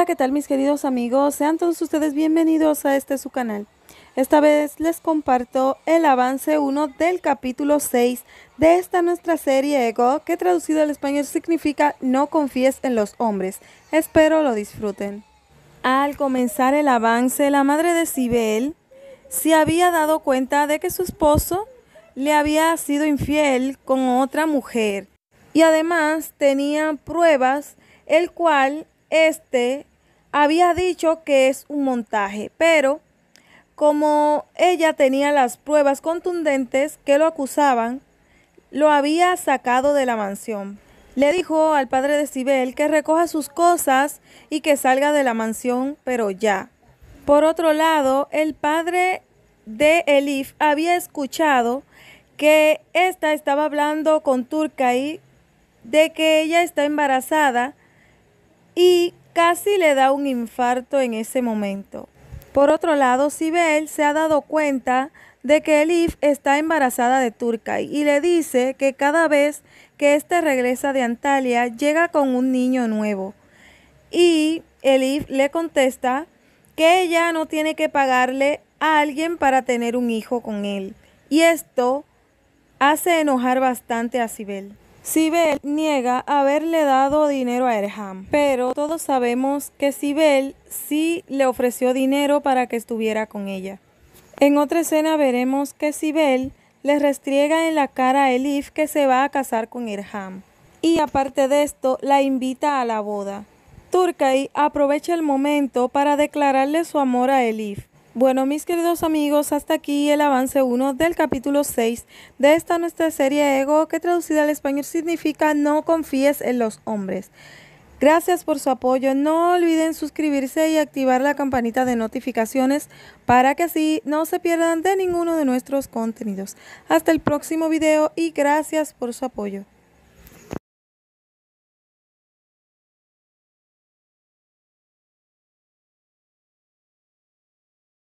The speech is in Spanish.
Hola, ¿qué tal mis queridos amigos? Sean todos ustedes bienvenidos a este su canal. Esta vez les comparto el avance 1 del capítulo 6 de esta nuestra serie Ego, que traducido al español significa No confíes en los hombres. Espero lo disfruten. Al comenzar el avance, la madre de Sibel se había dado cuenta de que su esposo le había sido infiel con otra mujer y además tenía pruebas el cual este había dicho que es un montaje, pero como ella tenía las pruebas contundentes que lo acusaban, lo había sacado de la mansión. Le dijo al padre de Sibel que recoja sus cosas y que salga de la mansión, pero ya. Por otro lado, el padre de Elif había escuchado que ésta estaba hablando con Turcay de que ella está embarazada y casi le da un infarto en ese momento. Por otro lado, Sibel se ha dado cuenta de que Elif está embarazada de Turcay y le dice que cada vez que éste regresa de Antalya llega con un niño nuevo. Y Elif le contesta que ella no tiene que pagarle a alguien para tener un hijo con él. Y esto hace enojar bastante a Sibel. Sibel niega haberle dado dinero a Erham, pero todos sabemos que Sibel sí le ofreció dinero para que estuviera con ella. En otra escena veremos que Sibel le restriega en la cara a Elif que se va a casar con Erham. Y aparte de esto, la invita a la boda. Turkay aprovecha el momento para declararle su amor a Elif. Bueno, mis queridos amigos, hasta aquí el avance 1 del capítulo 6 de esta nuestra serie Ego, que traducida al español significa No confíes en los hombres. Gracias por su apoyo. No olviden suscribirse y activar la campanita de notificaciones para que así no se pierdan de ninguno de nuestros contenidos. Hasta el próximo video y gracias por su apoyo.